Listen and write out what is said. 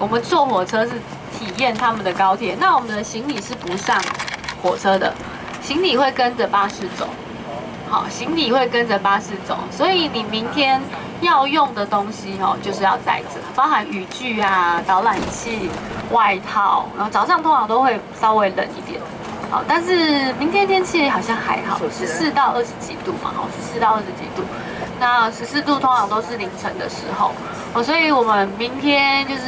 我们坐火车是体验他们的高铁，那我们的行李是不上火车的，行李会跟着巴士走。好，行李会跟着巴士走，所以你明天要用的东西哦，就是要带着，包含雨具啊、导览器、外套，然后早上通常都会稍微冷一点。好，但是明天天气好像还好，十四到二十几度嘛，好，十四到二十几度。那十四度通常都是凌晨的时候，哦，所以我们明天就是。